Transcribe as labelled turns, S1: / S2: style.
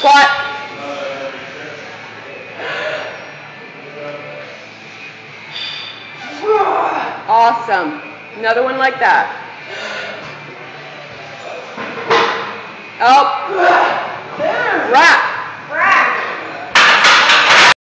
S1: Squat. Awesome. Another one like that. Up.